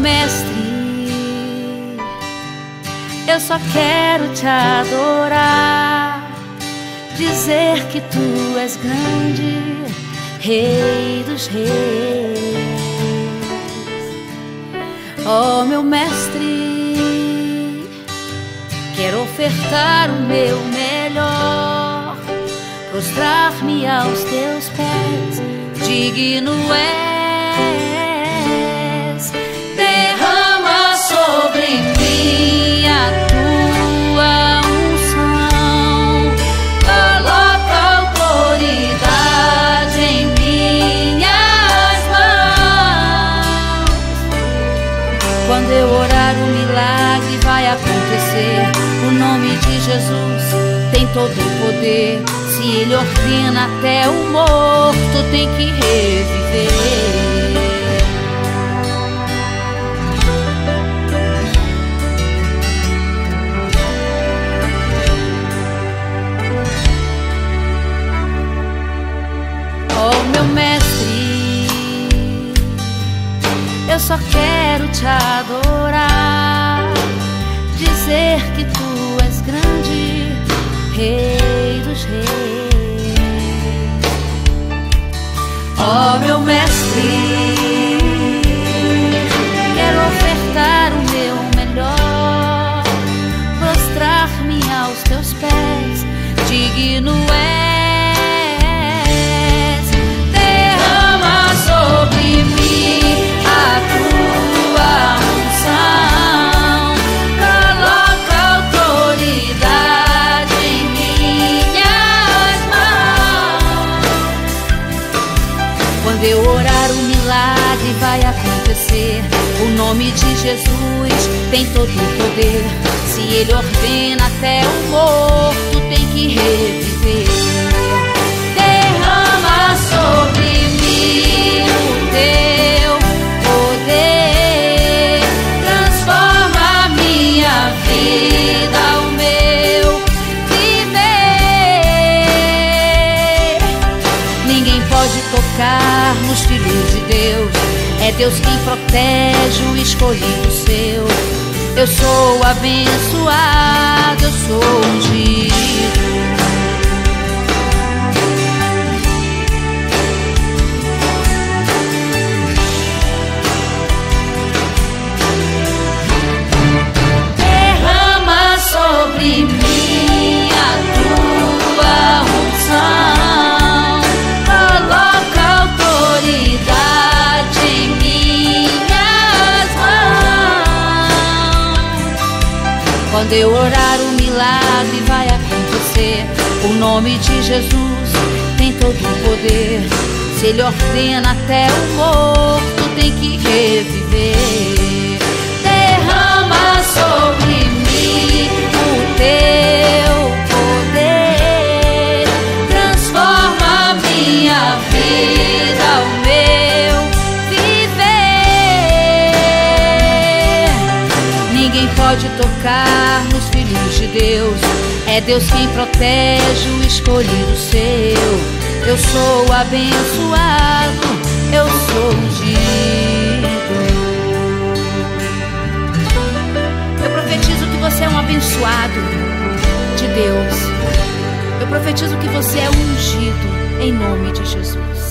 mestre. Eu só quero te adorar, dizer que tu és grande, Rei dos Reis. Oh, meu mestre, quero ofertar o meu melhor, prostrar-me aos teus pés, digno és. Jesus tem todo o poder. Se ele ordena até o morto tem que reviver. Oh, meu mestre, eu só quero te adorar, dizer que tu grande, Rei dos Reis. Oh, meu mestre, Quando eu orar, o milagre vai acontecer. O nome de Jesus tem todo o poder. Se ele ordena até o morto, É Deus quem protege o escolhido seu. Eu sou abençoado, eu sou ungido. Quando eu orar, o milagre vai acontecer. O nome de Jesus tem todo o poder. Se ele ordena até o morto, tem que reviver. Pode tocar nos filhos de Deus. É Deus quem protege o escolhido seu. Eu sou abençoado, eu sou ungido. Eu profetizo que você é um abençoado de Deus. Eu profetizo que você é ungido em nome de Jesus.